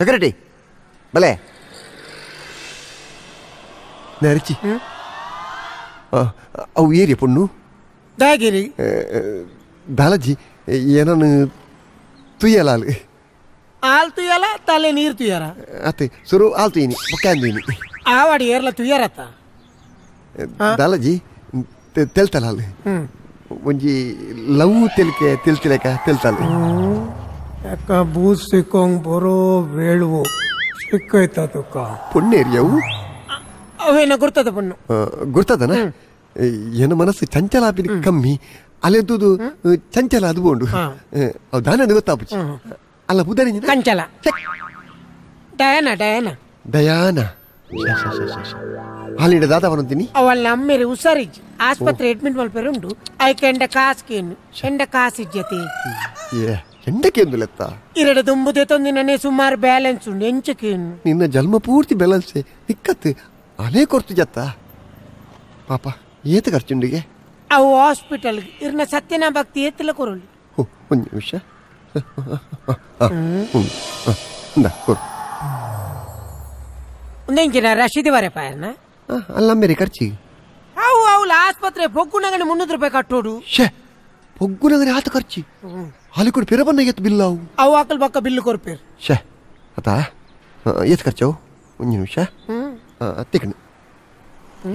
Security ಬಲೆ. ನರಚಿ ಅವು ಏರಿ ಪೊಣ್ಣು? ದಾಗಿರಿ. ದಾಲಜಿ ಏನನ್ನು ತುಯ್ಯಲ ಅಲ್ಲಿ ಆಲ್ ತುಯ್ಯಲ್ಲ ತಲೆ ನೀರು ತುಯ್ಯಾರ? ಅತ್ತೆ ಸುರು ಆಲ್ ತುಯ್ಯಿನಿ ಬೊಕ್ಕಾಂದಿನಿ ಆವಾಡಿ ಏರ್ಲ ತುಯ್ಯಾರತ್ತ? ದಾಲಜಿ ತೆಲ್ತಲಾಲ್ ಅಲ್ಲಿ ಒಂಜಿ ಲವ್ ತೆಲ್ಕೆ ತೆಲ್ತಿಲೇಕ ತೆಲ್ತಾಲ್ ಯಾಕ ಬೂಸ್ ಸಿಕ್ಕೋಂಗ್ ಬರೋ ಬೇಳುವು ಸಿಕ್ಕೈತ ತುಕ್ಕ ಪೊಣ್ಣೇರಿಯವು ಅವೇನ ಗುರ್ತದ ಪಣ್ಣು ಗುರ್ತದನ ಏನ ಮನಸ್ಸು ಚಂಚಲ ಆಪಿನ ಕಮ್ಮಿ ಅಲ್ಲೆಂತದು ಚಂಚಲ ಅದು ಬೋಂಡು ಹಾ. ಅವು ದಾನ ಗೊತ್ತಾಪುಚಿ ಅಲ್ಲ ಬುಧರಿ ಕಂಚಲ ಡಯನ ಡಯನ ದಯಾನ ಹಾಲಿಡ ದಾದ ಅವನಂತೀನಿ ಅವಳ ಅಮ್ಮೇರಿ ಹುಷಾರಿಜ್ಜಿ ಆಸ್ಪತ್ರೆ ಅಡ್ಮಿಟ್ ಮಲ್ಪೇರು ಉಂಡು ಐಕೆ ಎಂಡ ಕಾಸ್ಕೇನು ಎಂಡ ಕಾಸಿಜ್ಜತಿ ಏ ಒಂದು ಲೆತ್ತ ಇರಡು ದುಂಬುದೆ ತೊಂದಿನೇ ಸುಮಾರು ಬ್ಯಾಲೆನ್ಸ್ ಉಂಡು ಎಂಚಕೇನು ನಿನ್ನ ಜನ್ಮ ಪೂರ್ತಿ ಬೆಲನ್ಸೆ ನಿಕ್ಕತ್ತು. ಅಲೇ ಕೊರ್ತು ಜತ್ತ. ಪಾಪ ಏತ ಖರ್ಚುಂಡಿಗೆ? ಅವು ಹಾಸ್ಪಿಟಲ್ಗೆ ಇರ್ನ ಸತ್ಯನ ಭಕ್ತಿ ಎತ್ತಲ ಕೊರಳು. ಒಂದು ನಿಮಿಷ. ರಶೀದಿ ವರೆ ಪಾಯನ ಅಲ್ಲ ಮೇರೆ ಖರ್ಚಿ ಅವು ಅವಳ ಆಸ್ಪತ್ರೆ ಬೊಗ್ಗುನಗನೆ ಮುನ್ನೂರು ರೂಪಾಯಿ ಕಟ್ಟೋಡು. ಶೇ ಒಗ್ಗುನಗರೆ ಆತ ಖರ್ಚಿ? ಅಲ್ಲಿ ಕೊಡು ಪೆರ ಬನ್ನ ಎತ್ತು ಬಿಲ್ಲ ಅವು. ಆಕಲ್ ಬಕ್ಕ ಬಿಲ್ಲು ಕೊರ್ಪೇರ್ ಶೇ ಅತ ಎತ್ತು ಖರ್ಚವು ಒಂದು ನಿಮಿಷ. ತಿಕ್ಕಣ.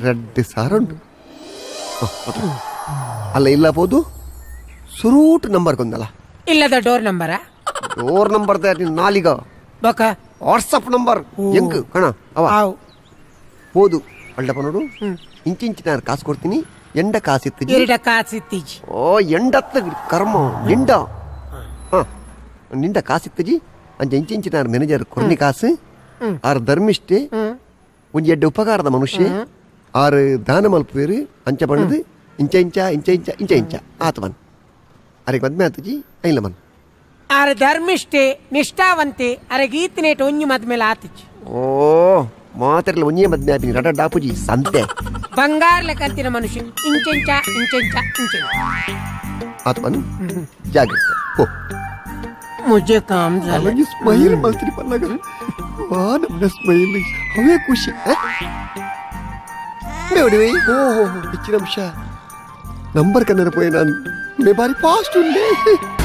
ರೆಡ್ ಸಾರುಂಡು ಅಲ್ಲ ಇಲ್ಲ ಬೋದು. ಸುರೂಟ್ ನಂಬರ್ ಕೊಂದಲ್ಲ. ಇಲ್ಲದ ಡೋರ್ ನಂಬರ? ಡೋರ್ ನಂಬರ್ ನಾಲಿಗ. ಬಕ. WhatsApp number. ಹೆಂಗ್ ಕಣ ಅವ. ಹೋದು ಅಲ್ಡಪ್ಪ ನೋಡು. ಇಂಚಿಂಚಿನ ಕಾಸು ಕೊಡ್ತೀನಿ. ಎಂಡ ಕಾಸಿತ್ತಿಜಿ? ಎರಡ ಕಾಸಿತ್ತೀಜಿ. ಓ ಎಂಡತ್ತ ಕರ್ಮ ನಿಂಡ. ನಿಂದ ನಿಂಡ ಕಾಸಿತ್ತಜಿ? ಅಂಚ ಇಂಚಿಂಚಿನಾರ್ ಮ್ಯಾನೇಜರ್ ಕೊರ್ನಿ ಕಾಸು ಆರ್ ಧರ್ಮಿಷ್ಠೆ ಒಂಜಿ ಎಡ್ಡೆ ಉಪಕಾರದ ಮನುಷ್ಯ ಆರು ದಾನ ಮಲ್ಪುವೇರು ಅಂಚ ಬಣ್ಣದು ಇಂಚ ಇಂಚ ಇಂಚ ಇಂಚ ಇಂಚ ಇಂಚ. ಆತ ಮನ್. ಅರೆಗೆ ಮದ್ಮೆ ಆತಜಿ ಐಲ ಮನ್. ಆರ್ ಧರ್ಮಿಷ್ಠೆ ನಿಷ್ಠಾವಂತೆ ಅರೆ ಗೀತಿನೇಟ್ ಒಂಜಿ ಮದ್ಮೇಲೆ ಆತಿಜಿ ಓ. ಮಾತ್ರೆಲ್ಲ ಒಂದೇ ಮದ್ ಜ್ಞಾಪಿ ನಟ ಡಾಪುಜಿ ಸಂತೆ ಬಂಗಾರ ಲೆಕ್ಕ ಅಂತೀರ ಮನುಷ್ಯ ಇಂಚೆಂಚ ಇಂಚೆಂಚ ಇಂಚೆಂಚ ಆತ್ಮನು ಜಾಗ್ರತೆ ಹೋ मुझे काम झालं की स्माईल मस्त्री पण लागल वान आपल्या स्माईल हवे खुशी मेवडी बाई हो हो हो पिच्ची नंबर कन्नर पोय नान मे भारी फास्ट उरली